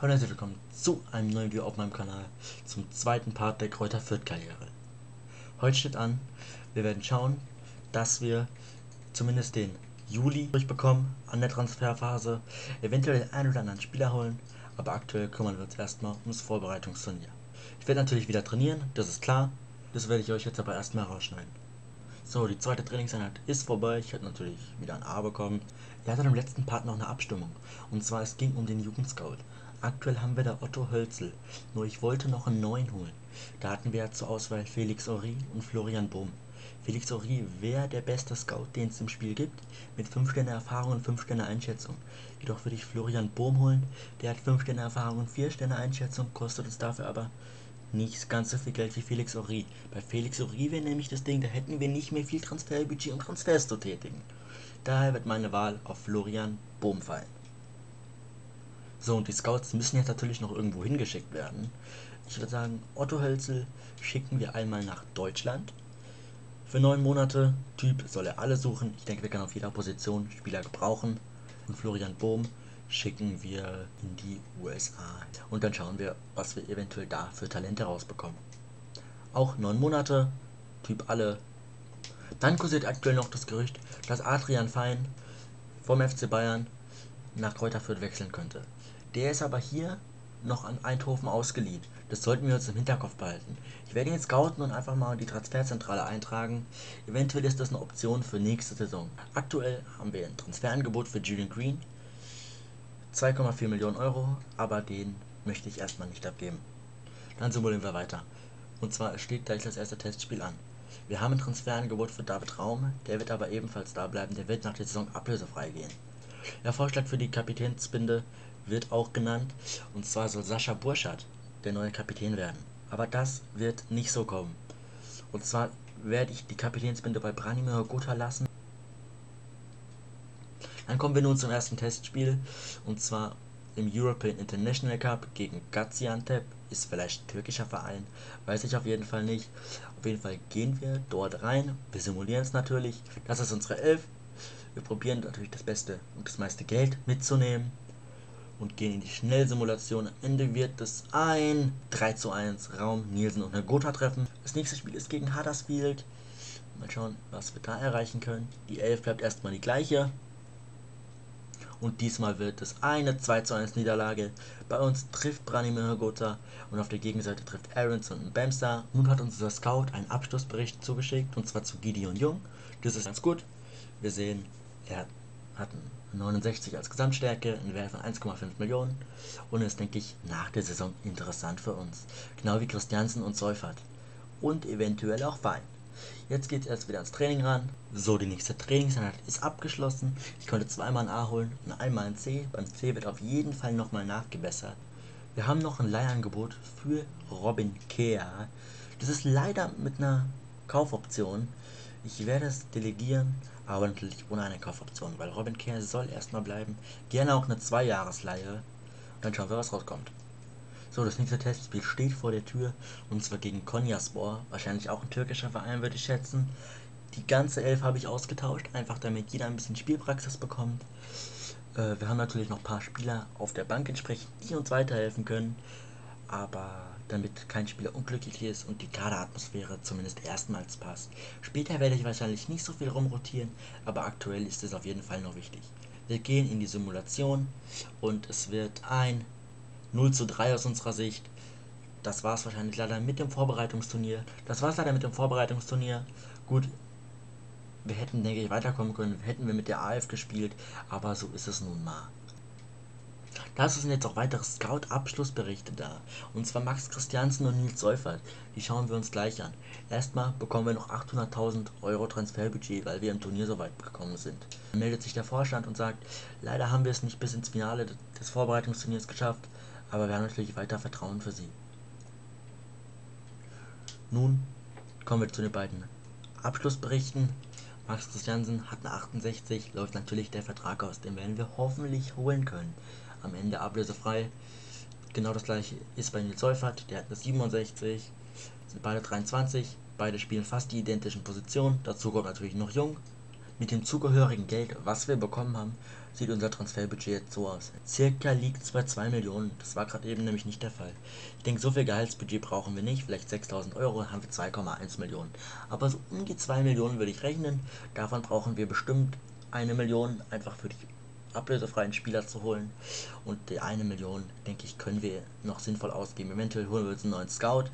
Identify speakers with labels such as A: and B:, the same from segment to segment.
A: Hallo und herzlich willkommen zu einem neuen Video auf meinem Kanal, zum zweiten Part der Kräuter Fürth Karriere. Heute steht an, wir werden schauen, dass wir zumindest den Juli durchbekommen an der Transferphase, eventuell den einen oder anderen Spieler holen, aber aktuell kümmern wir uns erstmal ums Vorbereitungsturnier. Ich werde natürlich wieder trainieren, das ist klar, das werde ich euch jetzt aber erstmal rausschneiden. So, die zweite Trainingseinheit ist vorbei. Ich hätte natürlich wieder ein A bekommen. Er hatte im letzten Part noch eine Abstimmung. Und zwar, es ging um den Jugendscout. Aktuell haben wir da Otto Hölzel. Nur ich wollte noch einen neuen holen. Da hatten wir ja zur Auswahl Felix Ori und Florian Bohm. Felix Ori wäre der beste Scout, den es im Spiel gibt, mit 5 Sterne Erfahrung und 5 Sterne Einschätzung. Jedoch würde ich Florian Bohm holen, der hat 5 Sterne Erfahrung und 4 Sterne Einschätzung, kostet uns dafür aber nicht ganz so viel Geld wie Felix Ori. Bei Felix Ori wäre nämlich das Ding, da hätten wir nicht mehr viel Transferbudget, um Transfers zu tätigen. Daher wird meine Wahl auf Florian Bohm fallen. So, und die Scouts müssen jetzt natürlich noch irgendwo hingeschickt werden. Ich würde sagen, Otto Hölzel schicken wir einmal nach Deutschland. Für neun Monate. Typ soll er alle suchen. Ich denke, wir können auf jeder Position Spieler gebrauchen. Und Florian Bohm schicken wir in die USA. Und dann schauen wir, was wir eventuell da für Talente rausbekommen. Auch neun Monate. Typ alle. Dann kursiert aktuell noch das Gerücht, dass Adrian Fein vom FC Bayern nach Kräuter Fürth wechseln könnte. Der ist aber hier noch an Eindhoven ausgeliehen. Das sollten wir uns im Hinterkopf behalten. Ich werde ihn jetzt scouten und einfach mal die Transferzentrale eintragen. Eventuell ist das eine Option für nächste Saison. Aktuell haben wir ein Transferangebot für Julian Green. 2,4 Millionen Euro, aber den möchte ich erstmal nicht abgeben. Dann simulieren wir weiter. Und zwar steht gleich das erste Testspiel an. Wir haben ein Transferangebot für David Raum, der wird aber ebenfalls da bleiben, der wird nach der Saison ablösefrei gehen. Der Vorschlag für die Kapitänsbinde wird auch genannt. Und zwar soll Sascha Burschardt der neue Kapitän werden. Aber das wird nicht so kommen. Und zwar werde ich die Kapitänsbinde bei Branimir Gotha lassen. Dann kommen wir nun zum ersten Testspiel. Und zwar im European International Cup gegen Gaziantep. Ist vielleicht ein türkischer Verein, weiß ich auf jeden Fall nicht. Auf jeden Fall gehen wir dort rein. Wir simulieren es natürlich. Das ist unsere Elf. Wir probieren natürlich das Beste und das meiste Geld mitzunehmen und gehen in die Schnellsimulation. Am Ende wird es ein 3 zu 1 Raum Nielsen und Gotha treffen. Das nächste Spiel ist gegen Huddersfield. Mal schauen, was wir da erreichen können. Die 11 bleibt erstmal die gleiche. Und diesmal wird es eine 2 zu 1 Niederlage. Bei uns trifft Branimir Gotha und auf der Gegenseite trifft Aronson und Bamstar. Nun hat unser Scout einen Abschlussbericht zugeschickt und zwar zu Gideon Jung. Das ist ganz gut. Wir sehen, er hat einen 69 als Gesamtstärke, ein Wert von 1,5 Millionen und ist, denke ich, nach der Saison interessant für uns. Genau wie Christiansen und Seufert. Und eventuell auch Wein. Jetzt geht es erst wieder ans Training ran. So, die nächste Trainingseinheit ist abgeschlossen. Ich konnte zweimal ein A holen und einmal ein C. Beim C wird auf jeden Fall nochmal nachgebessert. Wir haben noch ein Leihangebot für Robin Kea. Das ist leider mit einer Kaufoption. Ich werde es delegieren, aber natürlich ohne eine Kaufoption, weil Robin Kerr soll erstmal bleiben. Gerne auch eine Zweijahresleihe. Und dann schauen wir, was rauskommt. So, das nächste Testspiel steht vor der Tür und zwar gegen Konyaspor. Wahrscheinlich auch ein türkischer Verein, würde ich schätzen. Die ganze Elf habe ich ausgetauscht, einfach damit jeder ein bisschen Spielpraxis bekommt. Äh, wir haben natürlich noch ein paar Spieler auf der Bank entsprechend, die uns weiterhelfen können. Aber damit kein Spieler unglücklich ist und die Kaderatmosphäre zumindest erstmals passt. Später werde ich wahrscheinlich nicht so viel rumrotieren, aber aktuell ist es auf jeden Fall noch wichtig. Wir gehen in die Simulation und es wird ein 0 zu 3 aus unserer Sicht. Das war es wahrscheinlich leider mit dem Vorbereitungsturnier. Das war es leider mit dem Vorbereitungsturnier. Gut, wir hätten, denke ich, weiterkommen können, hätten wir mit der AF gespielt, aber so ist es nun mal. Dazu sind jetzt auch weitere Scout-Abschlussberichte da. Und zwar Max Christiansen und Nils Seufert. Die schauen wir uns gleich an. Erstmal bekommen wir noch 800.000 Euro Transferbudget, weil wir im Turnier so weit gekommen sind. Dann meldet sich der Vorstand und sagt, leider haben wir es nicht bis ins Finale des Vorbereitungsturniers geschafft, aber wir haben natürlich weiter Vertrauen für sie. Nun kommen wir zu den beiden Abschlussberichten. Max Christiansen hat eine 68, läuft natürlich der Vertrag aus, den werden wir hoffentlich holen können am Ende ablösefrei. Genau das gleiche ist bei Nils Seufert, der hat eine 67, sind beide 23, beide spielen fast die identischen Positionen, dazu kommt natürlich noch Jung. Mit dem zugehörigen Geld, was wir bekommen haben, sieht unser Transferbudget jetzt so aus. Circa liegt es bei 2 Millionen. Das war gerade eben nämlich nicht der Fall. Ich denke, so viel Gehaltsbudget brauchen wir nicht. Vielleicht 6000 Euro, haben wir 2,1 Millionen. Aber so um die 2 Millionen würde ich rechnen. Davon brauchen wir bestimmt eine Million einfach für die ablösefreien Spieler zu holen. Und die eine Million, denke ich, können wir noch sinnvoll ausgeben. Eventuell holen wir uns einen neuen Scout.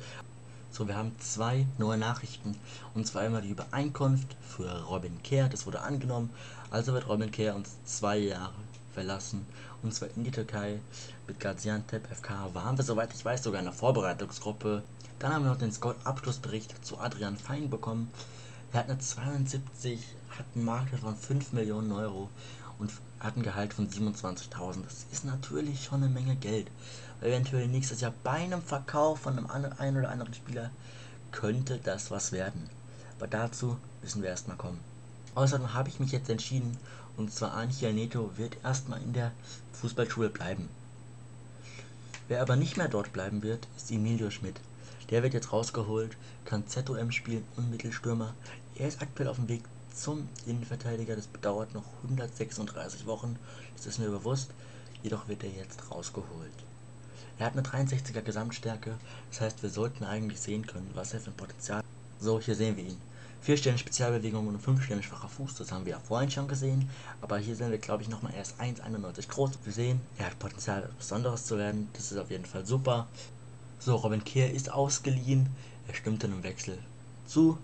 A: So, wir haben zwei neue Nachrichten. Und zwar einmal die Übereinkunft für Robin Kerr. Das wurde angenommen. Also wird Robin Kerr uns zwei Jahre verlassen. Und zwar in die Türkei mit Gaziantep FK. Waren wir, soweit ich weiß, sogar in der Vorbereitungsgruppe. Dann haben wir noch den Scout-Abschlussbericht zu Adrian Fein bekommen. Er hat eine 72, hat einen Marktwert von 5 Millionen Euro und hat ein Gehalt von 27.000. Das ist natürlich schon eine Menge Geld. Eventuell nächstes Jahr bei einem Verkauf von einem anderen, einen oder anderen Spieler könnte das was werden. Aber dazu müssen wir erstmal kommen. Außerdem habe ich mich jetzt entschieden, und zwar Anchia Neto wird erstmal in der Fußballschule bleiben. Wer aber nicht mehr dort bleiben wird, ist Emilio Schmidt. Der wird jetzt rausgeholt, kann ZOM spielen und Mittelstürmer. Er ist aktuell auf dem Weg zum Innenverteidiger. Das bedauert noch 136 Wochen, das ist mir bewusst. Jedoch wird er jetzt rausgeholt. Er hat eine 63er Gesamtstärke, das heißt, wir sollten eigentlich sehen können, was er für ein Potenzial hat. So, hier sehen wir ihn. 4 Sterne Spezialbewegung und 5 Sterne schwacher Fuß, das haben wir ja vorhin schon gesehen. Aber hier sehen wir, glaube ich, nochmal erst 1,91 groß. Wir sehen, er hat Potenzial, etwas Besonderes zu werden. Das ist auf jeden Fall super. So, Robin Kehr ist ausgeliehen. Er stimmt im Wechsel zu.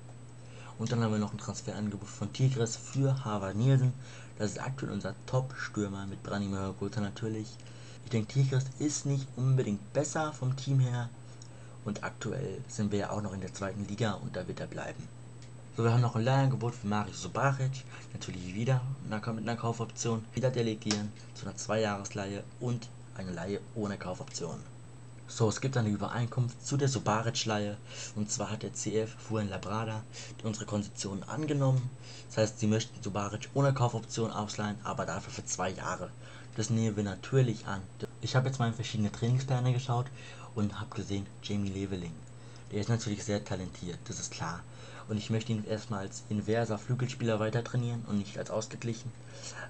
A: Und dann haben wir noch ein Transferangebot von Tigres für Harvard Nielsen. Das ist aktuell unser Top-Stürmer mit Branimir Gotha natürlich. Ich denke, Tigres ist nicht unbedingt besser vom Team her. Und aktuell sind wir ja auch noch in der zweiten Liga und da wird er bleiben. So, wir haben noch ein Leihangebot für Mario Sobaric. Natürlich wieder mit einer Kaufoption. Wieder delegieren zu einer Zweijahresleihe und eine Leihe ohne Kaufoption. So, es gibt eine Übereinkunft zu der Subaric-Leihe. Und zwar hat der CF Fuhren Labrada unsere Konditionen angenommen. Das heißt, sie möchten Subaric ohne Kaufoption ausleihen, aber dafür für zwei Jahre. Das nehmen wir natürlich an. Ich habe jetzt mal in verschiedene Trainingspläne geschaut und habe gesehen, Jamie Leveling. Der ist natürlich sehr talentiert, das ist klar. Und ich möchte ihn erstmal als inverser Flügelspieler weiter trainieren und nicht als ausgeglichen.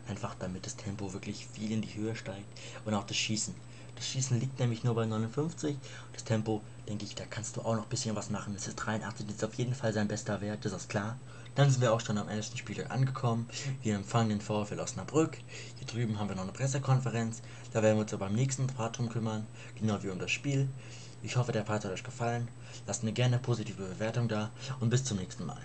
A: Einfach damit das Tempo wirklich viel in die Höhe steigt und auch das Schießen. Das Schießen liegt nämlich nur bei 59. Das Tempo, denke ich, da kannst du auch noch ein bisschen was machen. Das ist 83, das ist auf jeden Fall sein bester Wert, das ist klar. Dann sind wir auch schon am ersten Spieltag angekommen. Wir empfangen den VfL Osnabrück. Hier drüben haben wir noch eine Pressekonferenz. Da werden wir uns aber beim nächsten Part drum kümmern, genau wie um das Spiel. Ich hoffe, der Part hat euch gefallen. Lasst mir gerne eine positive Bewertung da und bis zum nächsten Mal.